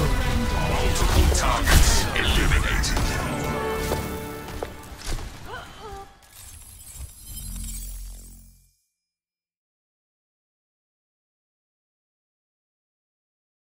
Ooh.